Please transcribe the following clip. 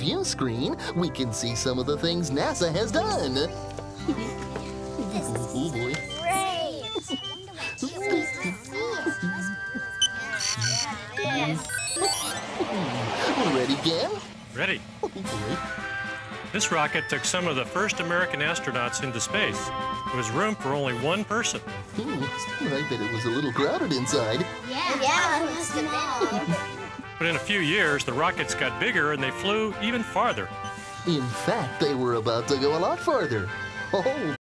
view screen, we can see some of the things NASA has done. oh boy. Ready, Gam? Ready. Oh. This rocket took some of the first American astronauts into space. There was room for only one person. Hmm, I bet it was a little crowded inside. Yeah, yeah, it must have been. But in a few years, the rockets got bigger and they flew even farther. In fact, they were about to go a lot farther. Oh,